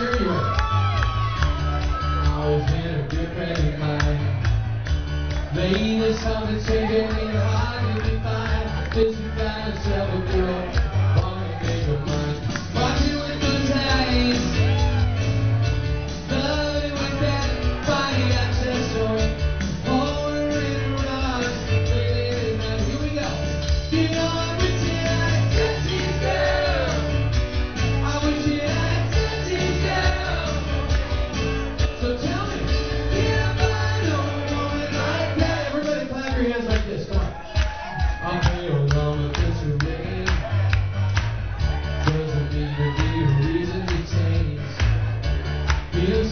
Freeway. Always been a good friend of mine. Vein is something taking me hard to. This.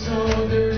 so there's